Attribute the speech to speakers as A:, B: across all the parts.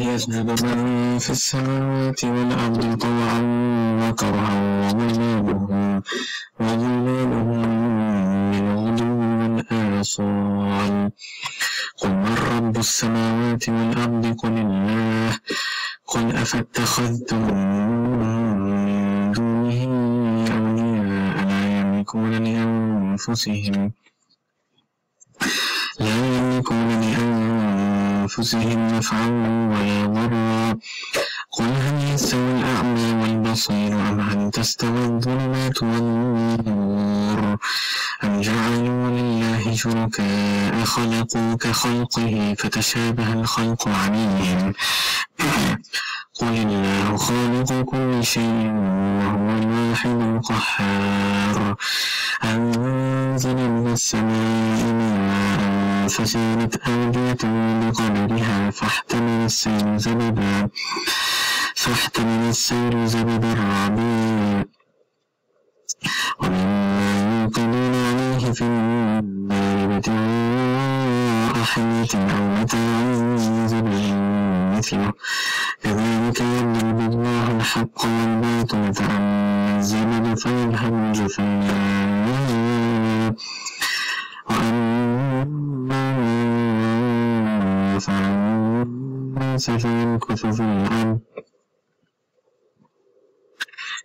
A: يسجد من في السماوات والأرض طوعا وكرها وظلالهم وظلالهم بالغدو والآصال قل من رب السماوات والأرض؟ قل الله. قل أفاتخذتم من دونه أولياء لا يملكون لأنفسهم لأنفسهم نفعا ولا ضرا قل هل يستوي الأعمى والبصير أم هل تستوي الظلمات والنور؟ أم جعلوا لله شركاء خلقوا كخلقه فتشابه الخلق عليهم؟ قل الله خالق كل شيء وهو الواحد القهار. أنزل من السماء ماء فسالت أودية بقدرها فاحتمل السيل زبدا فاحتمل السيل زبدا رابيا ومما يوقدون عليه في النار ابتغاء حية أو متاع زبد مثله. كذلك يضرب الله الحق والباطل فأما الزبد فيذهب جفاء. في الأرض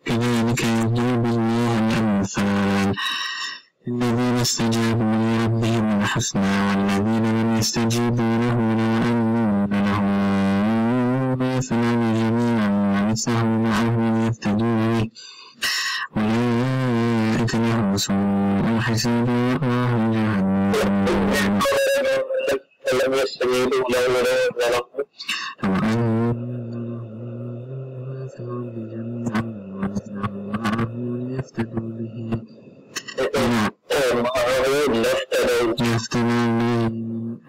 A: كذلك يضرب الله الأمثال. الذين استجابوا لربهم الحسنى والذين لم يستجيبوا له لو لهم ما الأرض جميعا ومثله معه يفتدوا به أولئك لهم سوء الحساب ومأواهم جهنم.
B: لم يستجيبوا له ولو
A: الأرض جميعا ومثله معه ليفتدوا به يفتدوا به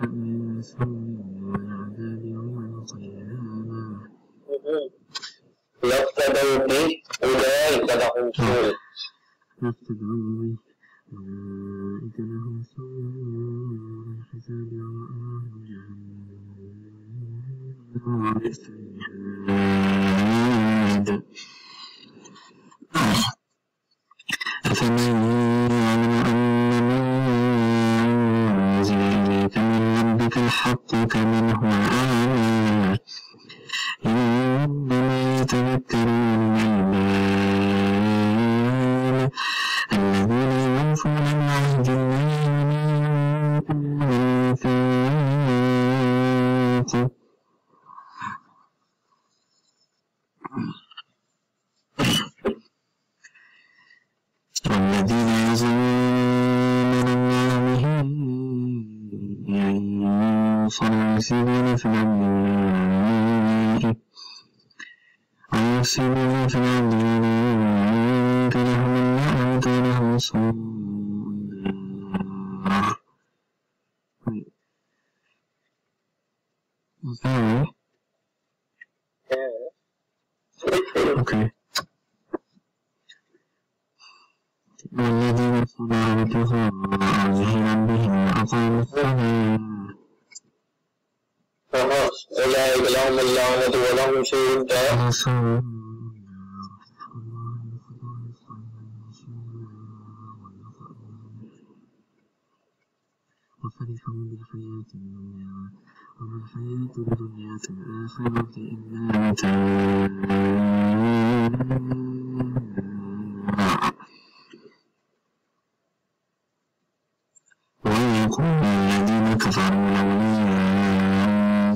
A: من سوء العذاب يوم القيامة
B: لافتدوا به أولئك لهم سوء
A: يفتدوا به أولئك لهم سوء أفمن يعلم أن ما أنزل إليك من ربك الحق كمن هو أعمى إنما يتذكر ويفسدون في الأرض أولئك لهم اللعنة ولهم سوء النار
B: أولئك لهم اللعنة ولهم سوء الدار
A: وفرحوا بالحياة الدنيا وما الحياة الدنيا في الآخرة إلا متاع ويقول الذين كفروا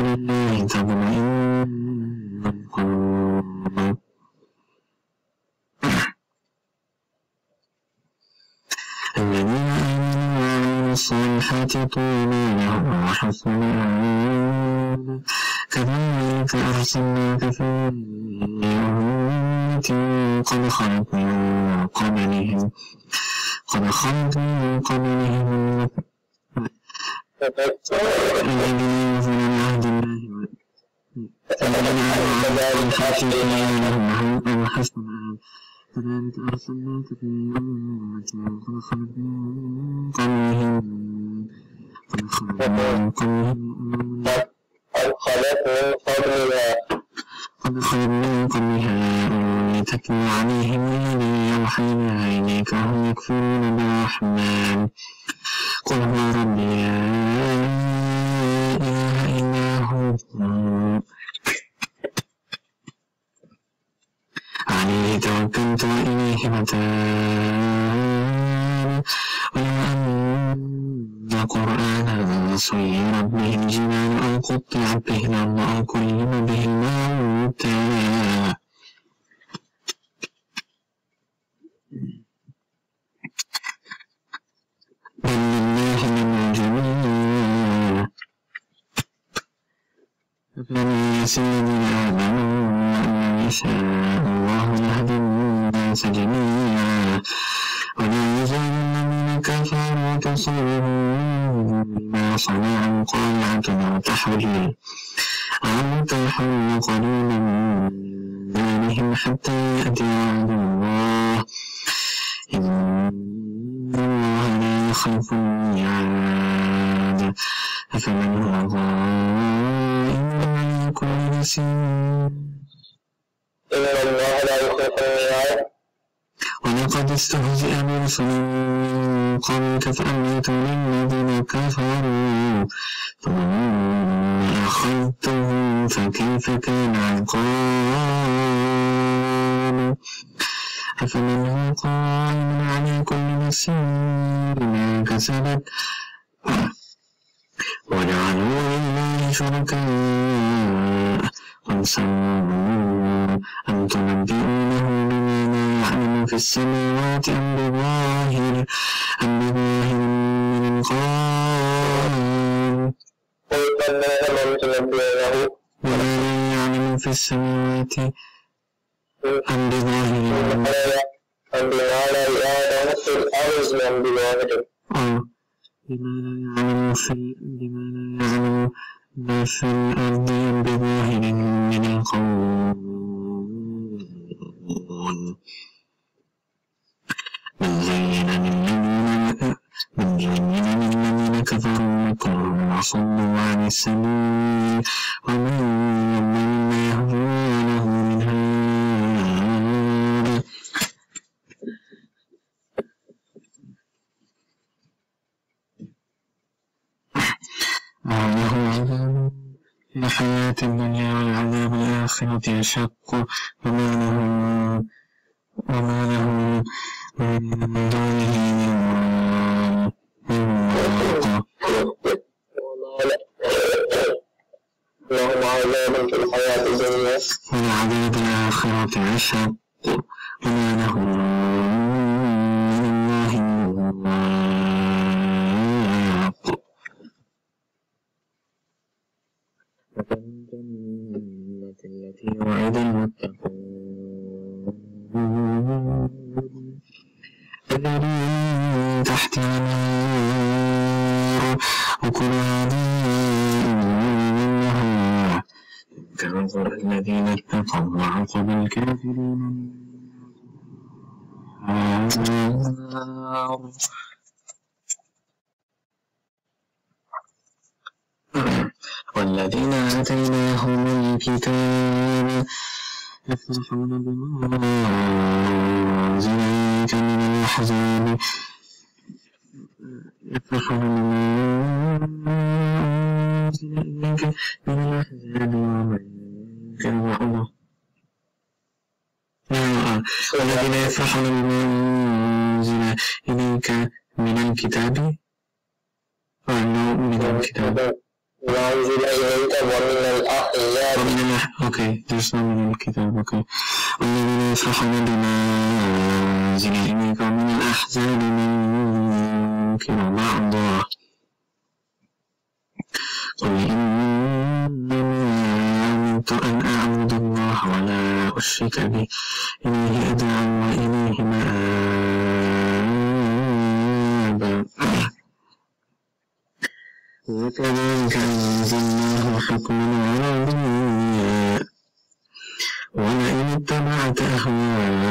A: الذين آمنوا وعملوا الصالحات طوبى لهم وحسن مآب كذلك أرسلناك في أمة قد خلت من قبلهم قد خلت من قبلهم الذين الذين آمنوا وعملوا لهم أو حسن كذلك أرسلناك في أمة قد خلت من قبلهم قد خلت من قبلهم
B: قد من
A: قد خلت من قبلها تتلو عليهم فليس الذين آمنوا أن يشاء الله يهدي الناس جميعا ولا يزال الذين كفروا تصيبهم بما صنعوا قارعة أو تحويل أو تحول قليلا من دونهم حتى يأتي وعد الله إن الله لا يخلف الميعاد أفمن هو على نفس
B: إن الله لا يخلف الميعاد
A: ولقد استهزئ برسل من قبلك فأمليت للذين كفروا ثم أخذتهم فكيف كان عقاب أفمن هو قائم على كل نفس بما كسبت؟ وجعلوا لله شركاء. سموا أم تنبئونه بما لا يعلم في السماوات أم بظاهر أم بظاهر من
B: تنبئونه
A: بما لا يعلم في السماوات أم بظاهر
B: من
A: أو بما لا يعلم في بما لا يعلم ما في الأرض بظاهر من القول بل زين للذين بل زين للذين كفروا مكرهم وصدوا عن السبيل ومن أشق وما له وما له من دونه من واق
B: لهم عذاب في الحياة الدنيا
A: ولعذاب الآخرة أشق وما له تحتها الأنهار أكلها دائما كنظر الذين اتقوا وعقب الكافرين النار والذين آتيناهم الكتاب يفرحون بما أنزل يفرحون بما أنزل إليك من الأحزاب كان الله والذين يفرحون بما أنزل إليك من الكتاب أو من الكتاب
B: وأنزل إليك ومن الأحزاب
A: ومن الأح... okay there's no من الكتاب okay والذين يفرحون بما أنزل إليك ومن الأحزاب من ينكر بعضه قل إنما أمرت أن أشرك به. إليه أدعى وإليه مآب وكذلك أنزلناه حكما عربيا ولئن اتبعت أهواءهم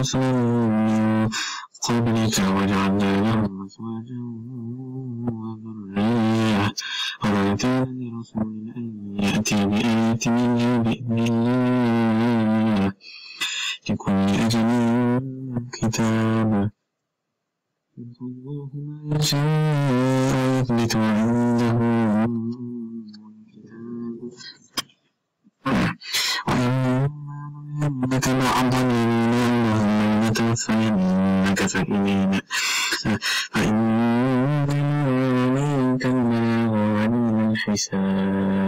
A: أرسلنا رسلا من قبلك وجعلنا لهم أزواجا وذرية وما كان لرسول أن يأتي بآية إلا بإذن الله لكل أجل كتاب الله ما يشاء ويثبت عنده الكتاب وإنك بعض منهم لنتوفينك فإلينا فإنما عليك البلاغ وعلينا الحساب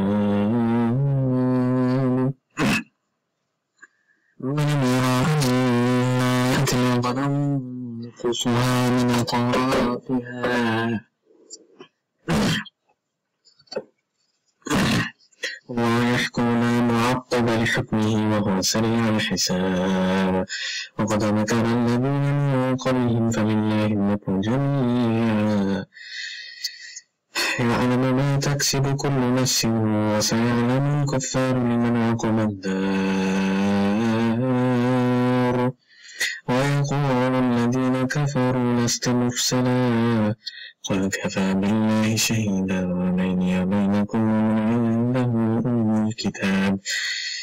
A: ولم يرى أنا يأتي غدا نقصها من أطرافها لحكمه وهو سريع الحساب وقد مكر الذين من قبلهم فلله المكر جميعا. يعلم ما تكسب كل نفس وسيعلم الكفار لمن عقب الدار. ويقول الذين كفروا لست مرسلا قل كفى بالله شهيدا بيني وبينكم ومن عنده أم الكتاب.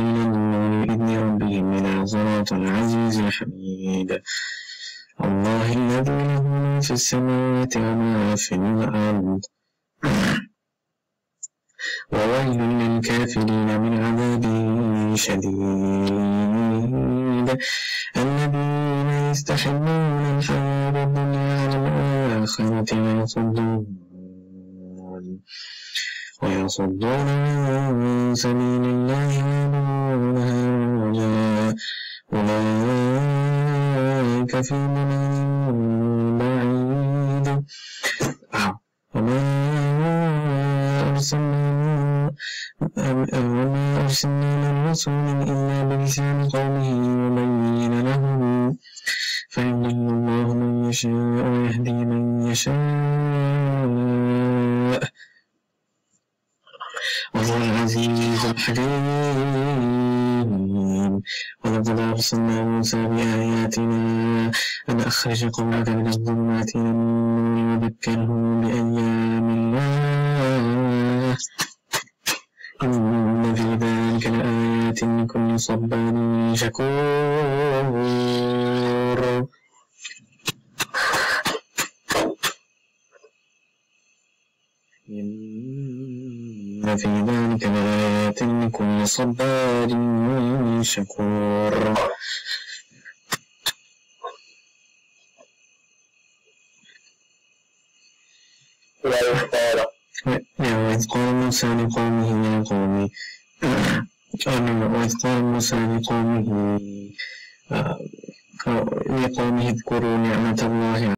A: إلى النور بإذن ربهم إلى صراط العزيز الحميد. الله الذي له ما في السماوات وما في الأرض. وويل للكافرين من عذاب شديد. الذين يستحبون الحياة الدنيا على الآخرة ويصدون ويصدون عن سبيل الله أولئك في ضلال بعيد. وما أرسلنا أرسلنا من رسول إلا بلسان قومه وبين لهم. فيضل الله من يشاء ويهدي من يشاء. وهو العزيز الحكيم ولقد أرسلنا موسى بآياتنا أن أخرج قومك من الظلمات إلى النور وذكرهم بأيام الله. إن في ذلك لآيات لكل صبار شكور. إن في ذلك لآيات لكل صبار شكور. وإذ قال موسى لقومه يا قوم وإذ قال موسى لقومه آه، لقومه اذكروا نعمة الله